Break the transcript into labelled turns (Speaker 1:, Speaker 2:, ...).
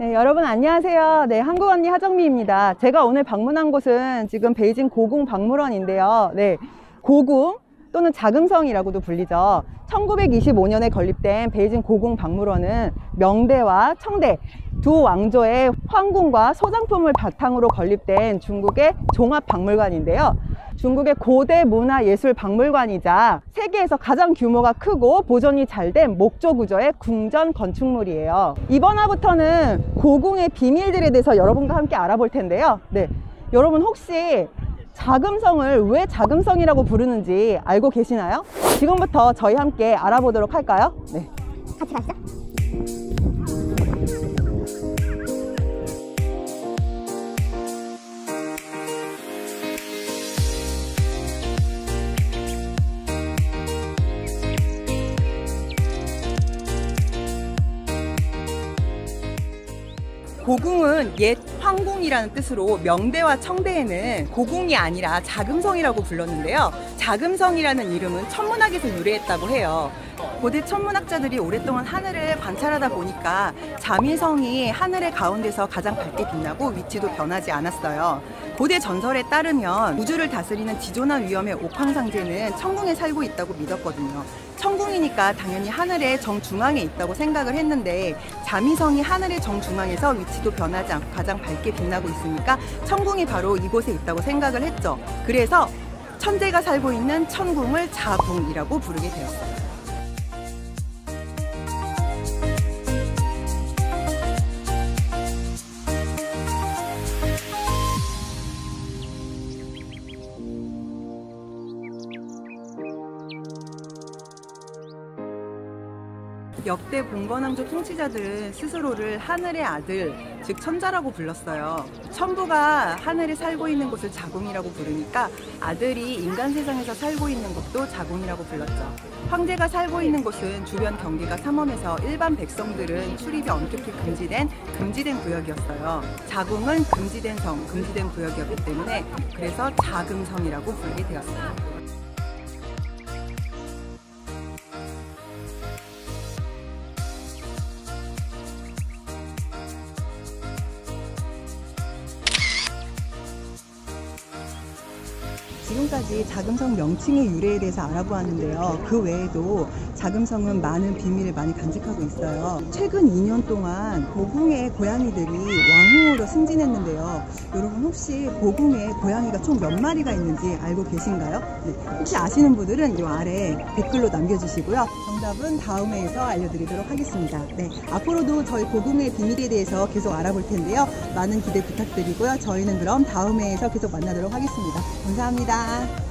Speaker 1: 네, 여러분 안녕하세요. 네, 한국 언니 하정미입니다. 제가 오늘 방문한 곳은 지금 베이징 고궁 박물원인데요. 네, 고궁 또는 자금성이라고도 불리죠. 1925년에 건립된 베이징 고궁 박물원은 명대와 청대 두 왕조의 황궁과 소장품을 바탕으로 건립된 중국의 종합 박물관인데요. 중국의 고대 문화 예술 박물관이자 세계에서 가장 규모가 크고 보존이 잘 된 목조 구조의 궁전 건축물이에요. 이번 화부터는 고궁의 비밀들에 대해서 여러분과 함께 알아볼 텐데요. 네. 여러분 혹시 자금성을 왜 자금성이라고 부르는지 알고 계시나요? 지금부터 저희 함께 알아보도록 할까요? 네.
Speaker 2: 같이 가시죠.
Speaker 1: 고궁은 옛 황궁이라는 뜻으로 명대와 청대에는 고궁이 아니라 자금성이라고 불렀는데요. 자금성이라는 이름은 천문학에서 유래했다고 해요. 고대 천문학자들이 오랫동안 하늘을 관찰하다 보니까 자미성이 하늘의 가운데서 가장 밝게 빛나고 위치도 변하지 않았어요. 고대 전설에 따르면 우주를 다스리는 지존나 위험의 옥황상제는 천궁에 살고 있다고 믿었거든요. 천궁이니까 당연히 하늘의 정중앙에 있다고 생각을 했는데 자미성이 하늘의 정중앙에서 위치도 변하지 않고 가장 밝게 빛나고 있으니까 천궁이 바로 이곳에 있다고 생각을 했죠. 그래서 천재가 살고 있는 천궁을 자궁이라고 부르게 되었어요. 역대 봉건왕조 통치자들은 스스로를 하늘의 아들, 즉 천자라고 불렀어요. 천부가 하늘에 살고 있는 곳을 자궁이라고 부르니까 아들이 인간 세상에서 살고 있는 곳도 자궁이라고 불렀죠. 황제가 살고 있는 곳은 주변 경계가 삼엄해서 일반 백성들은 출입이 엄격히 금지된 금지된 구역이었어요. 자궁은 금지된 성, 금지된 구역이었기 때문에 그래서 자금성이라고 부르게 되었어요. 지금까지 자금성 명칭의 유래에 대해서 알아보았는데요. 그 외에도 자금성은 많은 비밀을 많이 간직하고 있어요. 최근 2년 동안 고궁의 고양이들이 왕후로 승진했는데요. 여러분 혹시 고궁에 고양이가 총 몇 마리가 있는지 알고 계신가요? 네. 혹시 아시는 분들은 이 아래 댓글로 남겨주시고요. 정답은 다음 회에서 알려드리도록 하겠습니다. 네. 앞으로도 저희 고궁의 비밀에 대해서 계속 알아볼 텐데요. 많은 기대 부탁드리고요. 저희는 그럼 다음 회에서 계속 만나도록 하겠습니다. 감사합니다. Dadah.